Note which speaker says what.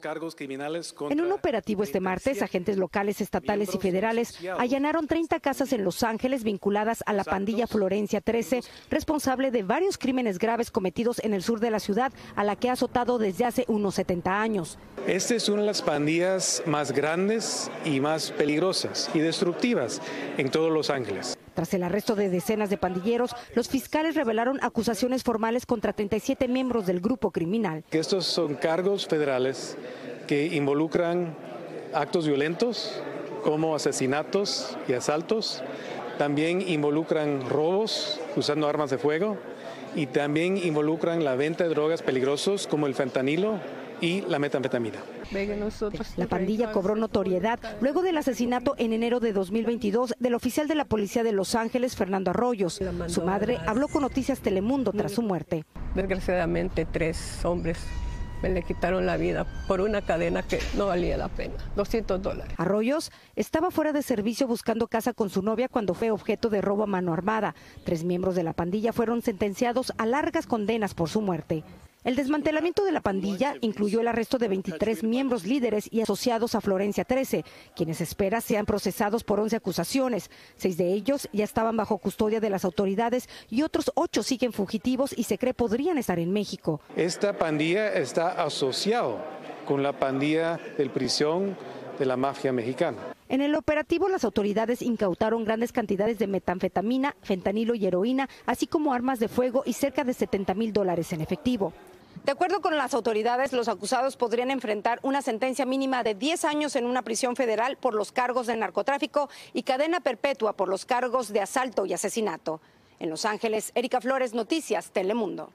Speaker 1: cargos criminales
Speaker 2: en un operativo este martes, agentes locales, estatales y federales allanaron 30 casas en Los Ángeles vinculadas a la pandilla Florencia 13, responsable de varios crímenes graves cometidos en el sur de la ciudad, a la que ha azotado desde hace unos 70 años.
Speaker 1: Esta es una de las pandillas más grandes y más peligrosas y destructivas en todos Los Ángeles.
Speaker 2: Tras el arresto de decenas de pandilleros, los fiscales revelaron acusaciones formales contra 37 miembros del grupo criminal.
Speaker 1: Estos son cargos federales que involucran actos violentos como asesinatos y asaltos. También involucran robos usando armas de fuego y también involucran la venta de drogas peligrosos como el fentanilo y la metanfetamina.
Speaker 2: La pandilla cobró notoriedad luego del asesinato en enero de 2022 del oficial de la policía de Los Ángeles, Fernando Arroyos. Su madre habló con Noticias Telemundo tras su muerte.
Speaker 3: Desgraciadamente, tres hombres me le quitaron la vida por una cadena que no valía la pena, 200 dólares.
Speaker 2: Arroyos estaba fuera de servicio buscando casa con su novia cuando fue objeto de robo a mano armada. Tres miembros de la pandilla fueron sentenciados a largas condenas por su muerte. El desmantelamiento de la pandilla incluyó el arresto de 23 miembros líderes y asociados a Florencia 13, quienes espera sean procesados por 11 acusaciones. Seis de ellos ya estaban bajo custodia de las autoridades y otros ocho siguen fugitivos y se cree podrían estar en México.
Speaker 1: Esta pandilla está asociado con la pandilla del prisión de la mafia mexicana.
Speaker 2: En el operativo, las autoridades incautaron grandes cantidades de metanfetamina, fentanilo y heroína, así como armas de fuego y cerca de 70 mil dólares en efectivo. De acuerdo con las autoridades, los acusados podrían enfrentar una sentencia mínima de 10 años en una prisión federal por los cargos de narcotráfico y cadena perpetua por los cargos de asalto y asesinato. En Los Ángeles, Erika Flores, Noticias, Telemundo.